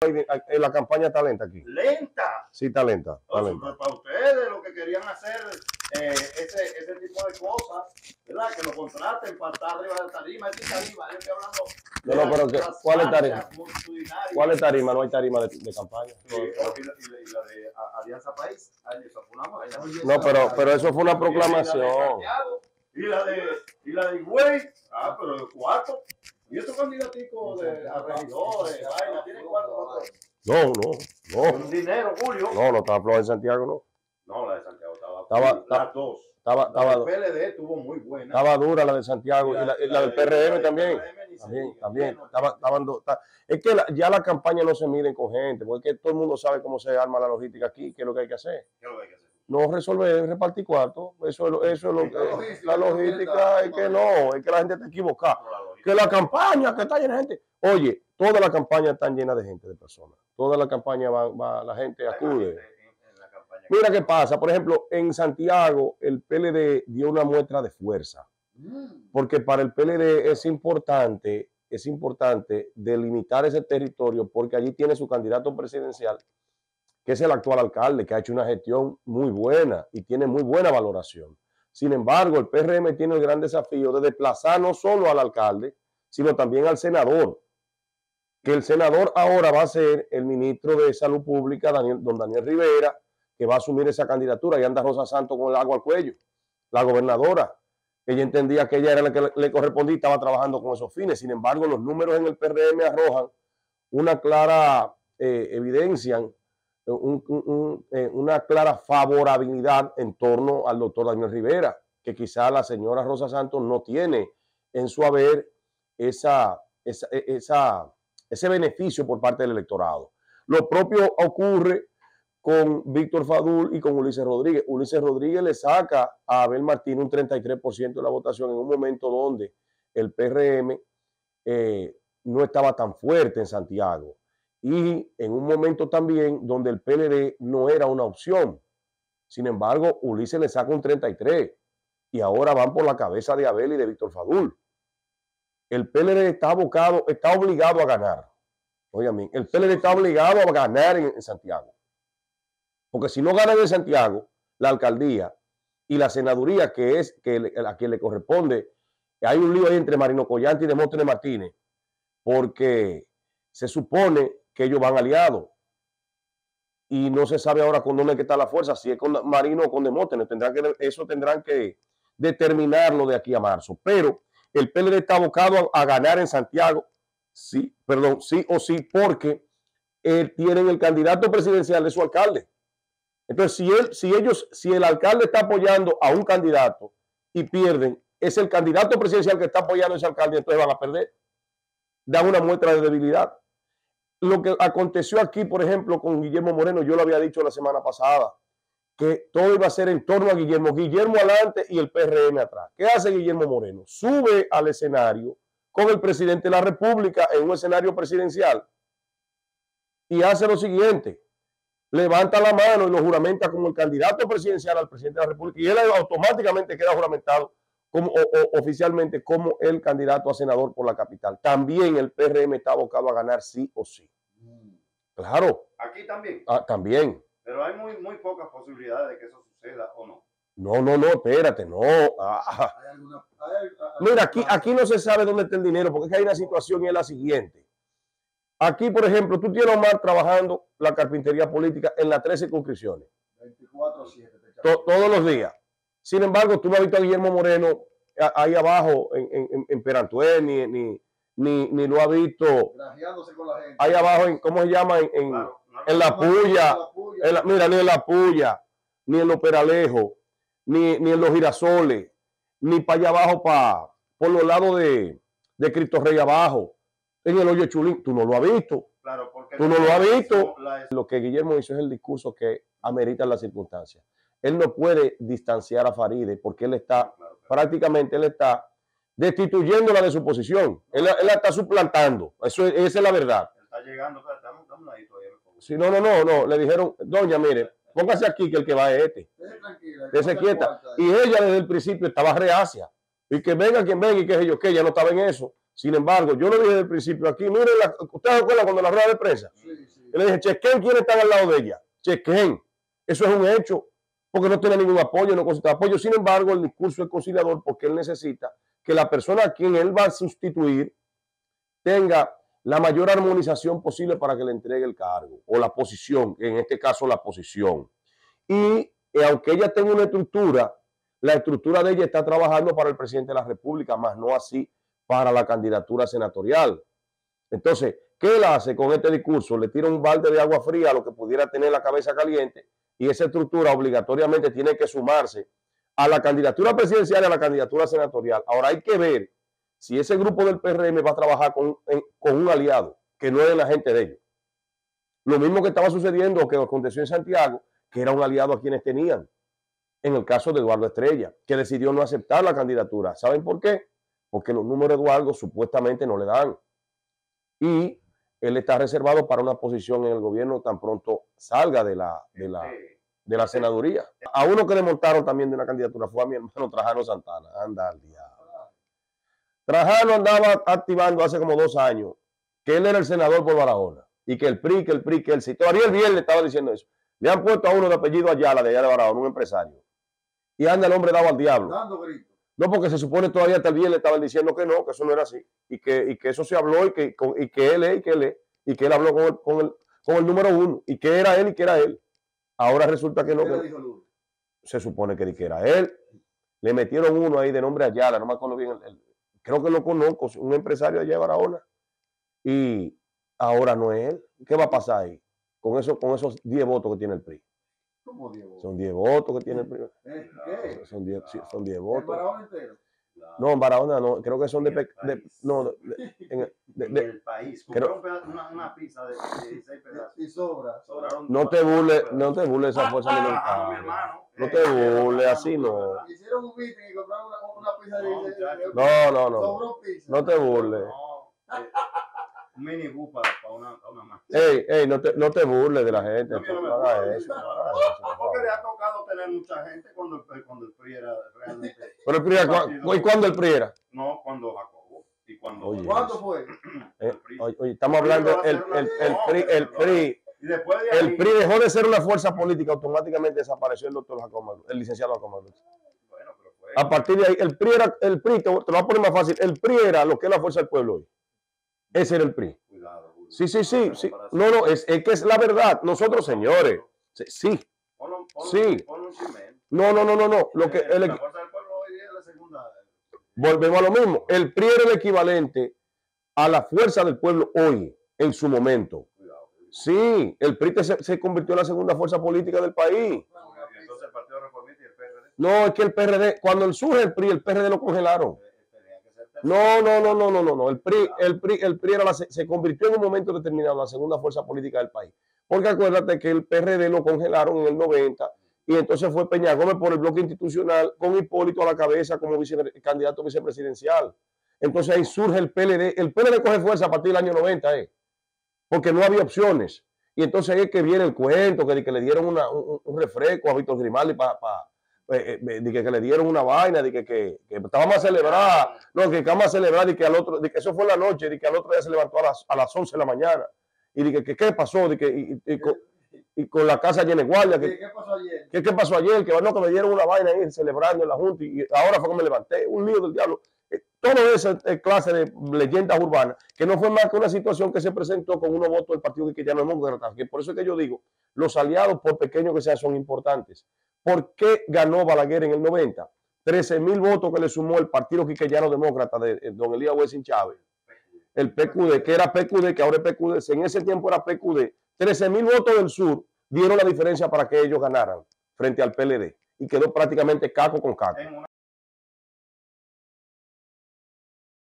en la campaña está lenta aquí. Lenta. Sí, está lenta. Está lenta. Para ustedes, lo que querían hacer eh, ese, ese tipo de cosas, ¿verdad? Que lo contraten para estar arriba de tarima. Es tarima, yo estoy hablando. No, no, pero que, ¿cuál es tarima? ¿Cuál es tarima? No hay tarima de, de campaña. Sí, y, la, y, la, de Alianza País. No, pero, pero eso fue una proclamación. Y la de, y la de Güey, ah, pero el cuarto. ¿Y estos candidaticos de a regidores, vaina, tienen cuarto? No, no, no. Con dinero, Julio. No, no estaba aprobada en Santiago, no. No, la de Santiago estaba. Estaba, las dos. Estaba, estaba, la del PLD estuvo muy buena. Estaba dura la de Santiago y la, y la, del PRM también. También, también. Estaba, estaban es que ya la campaña no se mide con gente, porque todo el mundo sabe cómo se arma la logística aquí, qué es lo que hay que hacer. ¿Qué es lo que hay que hacer? no resolver, repartir cuartos. Eso, eso es lo que. La logística es que no, es que la gente está equivocada. Que la campaña, que está llena de gente. Oye, toda la campaña está llena de gente, de personas. Toda la campaña va, la gente acude. Mira qué pasa. Por ejemplo, en Santiago, el PLD dio una muestra de fuerza. Mm. Porque para el PLD es importante, es importante delimitar ese territorio porque allí tiene su candidato presidencial que es el actual alcalde, que ha hecho una gestión muy buena y tiene muy buena valoración. Sin embargo, el PRM tiene el gran desafío de desplazar no solo al alcalde, sino también al senador, que el senador ahora va a ser el ministro de Salud Pública, don Daniel Rivera, que va a asumir esa candidatura y anda Rosa Santos con el agua al cuello, la gobernadora. Ella entendía que ella era la que le correspondía y estaba trabajando con esos fines. Sin embargo, los números en el PRM arrojan una clara eh, evidencia eh, una clara favorabilidad en torno al doctor Daniel Rivera, que quizá la señora Rosa Santos no tiene en su haber esa, esa, e, ese beneficio por parte del electorado. Lo propio ocurre con Víctor Fadul y con Ulises Rodríguez. Ulises Rodríguez le saca a Abel Martín un 33% de la votación en un momento donde el PRM eh, no estaba tan fuerte en Santiago y en un momento también donde el PLD no era una opción. Sin embargo, Ulises le saca un 33 y ahora van por la cabeza de Abel y de Víctor Fadul. El PLD está abocado, está obligado a ganar. Oigan, el PLD está obligado a ganar en, Santiago. Porque si no gana en Santiago, la alcaldía y la senaduría, que es que a quien le corresponde, hay un lío ahí entre Marino Collante y Demóstenes Martínez, porque se supone que ellos van aliados. Y no se sabe ahora con dónde está la fuerza, si es con Marino o con Demóstenes. Tendrán que, eso tendrán que determinarlo de aquí a marzo. Pero el PLD está abocado a, ganar en Santiago, sí, perdón, sí o sí, porque eh, tienen el candidato presidencial de su alcalde. Entonces, si, él, si ellos, si el alcalde está apoyando a un candidato y pierden, es el candidato presidencial que está apoyando a ese alcalde, entonces van a perder. Dan una muestra de debilidad lo que aconteció aquí, por ejemplo, con Guillermo Moreno, yo lo había dicho la semana pasada, que todo iba a ser en torno a Guillermo, Guillermo adelante y el PRM atrás. ¿Qué hace Guillermo Moreno? Sube al escenario con el presidente de la República en un escenario presidencial y hace lo siguiente, levanta la mano y lo juramenta como el candidato presidencial al presidente de la República y él automáticamente queda juramentado como, oficialmente como el candidato a senador por la capital. También el PRM está abocado a ganar sí o sí. Mm. Claro. Aquí también. Ah, también. Pero hay muy, muy pocas posibilidades de que eso suceda o no. No, no, no, espérate, no. Ah. Mira, aquí, aquí no se sabe dónde está el dinero, porque hay una situación y es la siguiente. Aquí, por ejemplo, tú tienes a Omar trabajando la carpintería política en las tres circunscripciones. 24 7. todos los días. Sin embargo, tú no has visto a Guillermo Moreno ahí abajo en, en, en ni, ni, ni, ni, lo ha visto ahí abajo, en, ¿cómo se llama? En, en, la puya, mira, ni en la puya, ni en los peralejos, ni, ni en los girasoles, ni para allá abajo, para, por los lados de, de Cristo Rey abajo, en el hoyo chulín, tú no lo has visto. Claro, porque tú no lo has visto. Lo que Guillermo hizo es el discurso que amerita las circunstancias él no puede distanciar a Faride porque él está, prácticamente él está destituyéndola de su posición. Él, la está suplantando. Eso, esa es la verdad. Está llegando, Sí, no, no, no, no. Le dijeron, doña, mire, póngase aquí que el que va es este. Que se quieta. Y ella desde el principio estaba reacia. Y que venga quien venga y que yo que ella no estaba en eso. Sin embargo, yo lo dije desde el principio aquí, miren, la, ¿ustedes acuerdan cuando la rueda de prensa? Sí, sí. Yo le dije, chequen quiénes están al lado de ella. Chequen. Eso es un hecho, porque no tiene ningún apoyo, no consta apoyo. Sin embargo, el discurso es conciliador porque él necesita que la persona a quien él va a sustituir tenga la mayor armonización posible para que le entregue el cargo o la posición, en este caso la posición. Y eh, aunque ella tenga una estructura, la estructura de ella está trabajando para el presidente de la República, más no así para la candidatura senatorial. Entonces, ¿qué él hace con este discurso? Le tira un balde de agua fría a lo que pudiera tener la cabeza caliente y esa estructura obligatoriamente tiene que sumarse a la candidatura presidencial y a la candidatura senatorial. Ahora hay que ver si ese grupo del PRM va a trabajar con, un aliado que no es la gente de ellos. Lo mismo que estaba sucediendo que aconteció en Santiago, que era un aliado a quienes tenían. En el caso de Eduardo Estrella, que decidió no aceptar la candidatura. ¿Saben por qué? Porque los números de Eduardo supuestamente no le dan. Y él está reservado para una posición en el gobierno tan pronto salga de la, de la, de la senaduría. A uno que le montaron también de una candidatura fue a mi hermano Trajano Santana. Anda al diablo. Trajano andaba activando hace como dos años que él era el senador por Barahona y que el PRI, que el PRI, que el. Ariel Biel le estaba diciendo eso. Le han puesto a uno de apellido Ayala de allá de Barahona, un empresario. Y anda el hombre dado al diablo. Dando gritos. No, porque se supone todavía el bien le estaban diciendo que no, que eso no era así. Y que, y que eso se habló y que, con- y que él es y que él es. Y que él habló con el, con, el, con el número uno. Y que era él y que era él. Ahora resulta que no. ¿Qué que le dijo Lourdes? se supone que, que era él. Le metieron uno ahí de nombre Ayala, no me acuerdo bien. el- creo que lo conozco, un empresario allá de Barahona. Y ahora no es él. ¿Qué va a pasar ahí? Con, eso, con esos 10 votos que tiene el PRI. ¿Cómo Diego? Son 10 votos que tiene el PRI. ¿Eh? ¿Qué? Son 10, sí, son 10 ¿El votos. Barahona entero? No, en Barahona no, creo que son de, pe- de- no, de- en el- de- en de- el país. creo- una, una pizza de 16 pedazos. Y sobra. Sobraron no te burles, no te burles de esa fuerza Ah, ah, mi alimentaria. hermano. No Eh, te burles, así no. Hicieron un meeting y compraron una, una pizza de No, de- muchacho. de- No, no, no. Sobró pizza. No te burles. Un mini bus para, para una, para una más. Ey, ey, no te, no te burles de la gente. No, no me hagas eso. Porque le ha tocado tener mucha gente cuando el, cuando el PRI era realmente. Pero el PRI, era cu- ¿y cuándo el PRI era? No, cuando Jacobo. Y cuando. Oye. ¿Cuándo fue? Eh, oye, oye, estamos hablando, el, el, el PRI, el PRI, Y después de ahí. el PRI dejó de ser una fuerza política, automáticamente desapareció el doctor Jacobo, el licenciado Jacobo. Bueno, pero fue. A partir de ahí, el PRI era, el PRI, te, te lo voy a poner más fácil, el PRI era lo que es la fuerza del pueblo hoy. Ese era el PRI. Cuidado, Julio. Sí, sí, sí, No, sí. No, no, es, es que es la verdad. Nosotros, señores, sí, sí. Ponlo- ponlo- Sí. ponlo un chisme. No, no, no, no, no. Lo que, Eh, el, la fuerza del pueblo hoy es la segunda. volvemos a lo mismo. El PRI era el equivalente a la fuerza del pueblo hoy, en su momento. Cuidado. Sí, el PRI se, se convirtió en la segunda fuerza política del país. Y entonces el Partido Reformista y el PRD No, es que el PRD, cuando surge el PRI, el PRD lo congelaron. eh, tenían que ser No, no, no, no, no, no, no. El PRI, el PRI, el PRI era la- se, convirtió en un momento determinado la segunda fuerza política del país. Porque acuérdate que el PRD lo congelaron en el 90 y entonces fue Peña Gómez por el bloque institucional con Hipólito a la cabeza como vice- candidato vicepresidencial. Entonces ahí surge el PLD. El PLD coge fuerza a partir del año 90, eh, porque no había opciones. Y entonces ahí es que viene el cuento, que le dieron una- un, un refresco a Víctor Grimaldi para... de que, que le dieron una vaina, de que, que, que estábamos a celebrar, no, que vamos a celebrar, de que al otro, de que eso fue en la noche, de que al otro día se levantó a las, a las 11 de la mañana, y de que, que qué pasó, de que, y, con, y con la casa llena de guardia, que, ¿Qué qué pasó ayer? ¿Qué, qué pasó ayer? Que, no, que me dieron una vaina ahí celebrando en la Junta y ahora fue que me levanté. Un lío del diablo. Eh, Todo esa eh, clase de leyendas urbanas, que no fue más que una situación que se presentó con unos votos del partido que ya no hemos derrotado. Que por eso es que yo digo, los aliados, por pequeños que sean, son importantes. ¿Por qué ganó Balaguer en el 90? 13 mil votos que le sumó el Partido Quiqueyano Demócrata de eh, don Elías Wessing Chávez. El PQD, que era PQD, que ahora es PQD, en ese tiempo era PQD, 13 mil votos del sur dieron la diferencia para que ellos ganaran frente al PLD y quedó prácticamente caco con caco.